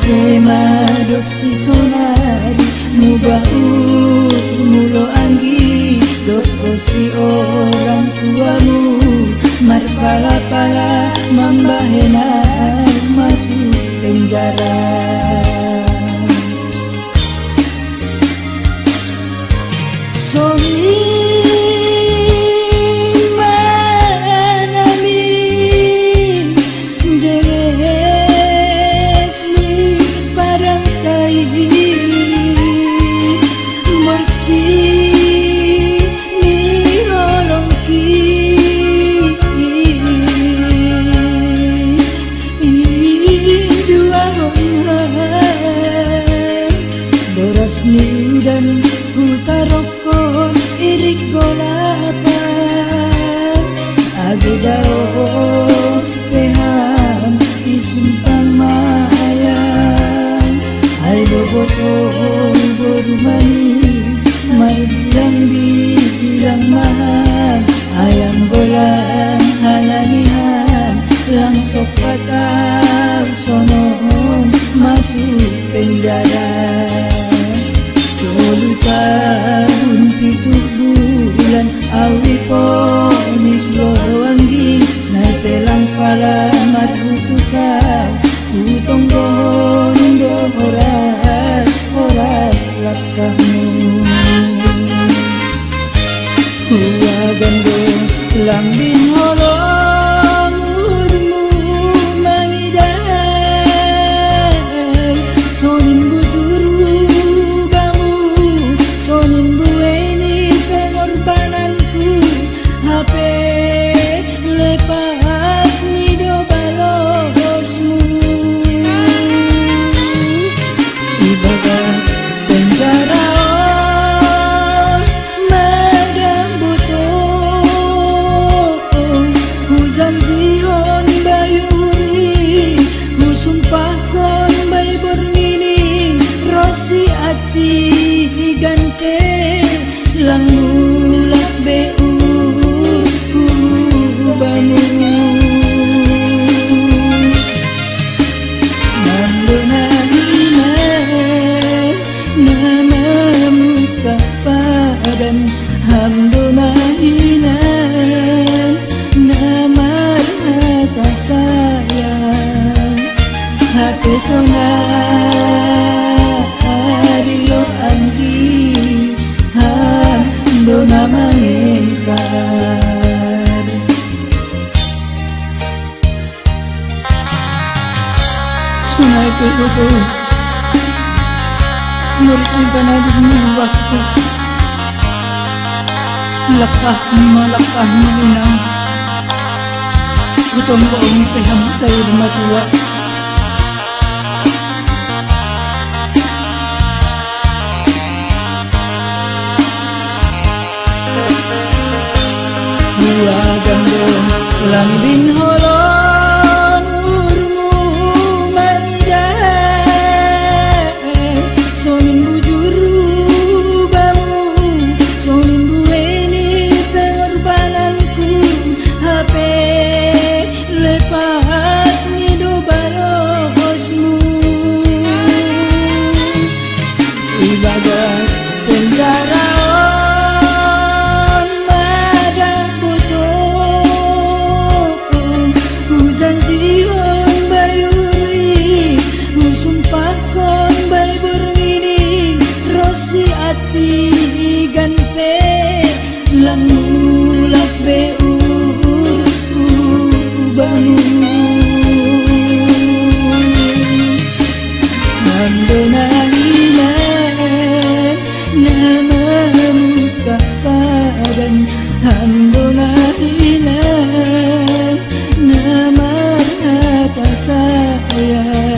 그새 말없이 소나리 누가 우 Agedao tehan isumpang mayang Hai bobotong borumani Mai bilang bilang mahan. Ayam golang halanihan Langsok patang sonon masuk penjara. Dulu tahun pitu bulan awi Nai para matutukau utonggo सुनाए पे होते मुर्गी बना दिखने वक्त लगता हिमा लगता हिमिना Gutom ko ang pe ham sa'yo matuwa Huwagan mo lang binhoy desire